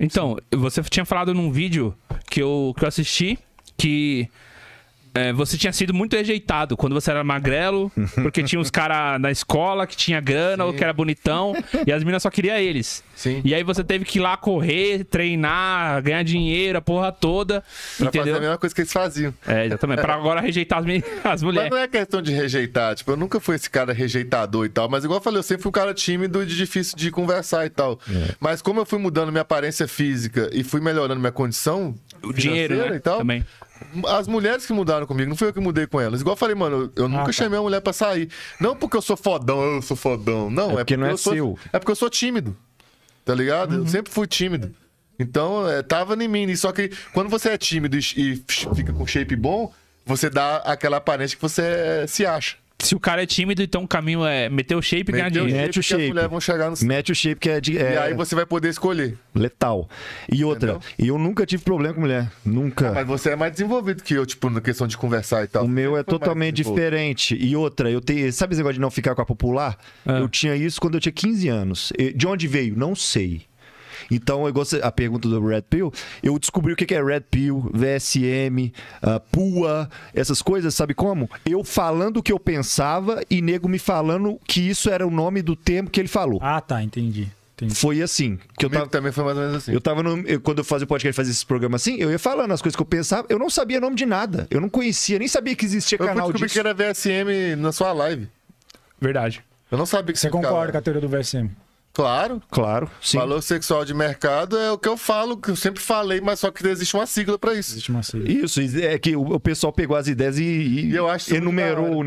Então, você tinha falado num vídeo que eu, que eu assisti que é, você tinha sido muito rejeitado quando você era magrelo, porque tinha uns caras na escola que tinha grana ou que era bonitão, e as meninas só queriam eles. Sim. E aí você teve que ir lá correr, treinar, ganhar dinheiro, a porra toda. Pra entendeu? fazer a mesma coisa que eles faziam. É, exatamente. Pra agora rejeitar as, meni- as Mas mulheres. não é questão de rejeitar. Tipo, eu nunca fui esse cara rejeitador e tal. Mas igual eu falei, eu sempre fui um cara tímido e difícil de conversar e tal. É. Mas como eu fui mudando minha aparência física e fui melhorando minha condição O dinheiro, né? e tal, Também. as mulheres que mudaram comigo, não fui eu que mudei com elas. Igual eu falei, mano, eu nunca tá. chamei a mulher pra sair. Não porque eu sou fodão, eu sou fodão. Não, É porque não é eu sou, seu. É porque eu sou tímido. Tá ligado? Uhum. Eu sempre fui tímido. Então, é, tava em mim. Só que quando você é tímido e, e fica com shape bom, você dá aquela aparência que você é, se acha. Se o cara é tímido, então o caminho é meter o shape e ganhar dinheiro. Mete o que as shape. mulheres vão chegar no... Mete o shape que é, de, E é aí você vai poder escolher. letal. E outra, Entendeu? e eu nunca tive problema com mulher. Nunca. Mas você é mais desenvolvido que eu, tipo, na questão de conversar e tal. O meu é totalmente diferente. E outra, eu tenho. Sabe esse negócio de não ficar com a popular? Ah. Eu tinha isso quando eu tinha 15 anos. E De onde veio? Não sei. Então, igual você- a pergunta do Red Pill, eu descobri o que é Red Pill, VSM, ah, PUA, essas coisas, sabe como? Eu falando o que eu pensava e nego me falando que isso era o nome do termo que ele falou. Ah, tá, entendi. entendi. Foi assim. Que eu tava, também foi mais ou menos assim. eu tava no. eu- quando eu fazia o podcast, fazia esses programas assim, eu ia falando as coisas que eu pensava. Eu não sabia nome de nada. Eu não conhecia, nem sabia que existia Eu fui canal disso. que era VSM na sua live. Verdade. Eu não sabia que Você significava. concorda com a teoria do VSM? Claro. Claro, sim. Valor sexual de mercado é o que eu falo, que eu sempre falei, mas só que existe uma sigla pra isso. Existe uma sigla. Isso, é que o, pessoal pegou as ideias e, e E eu acho enumerou o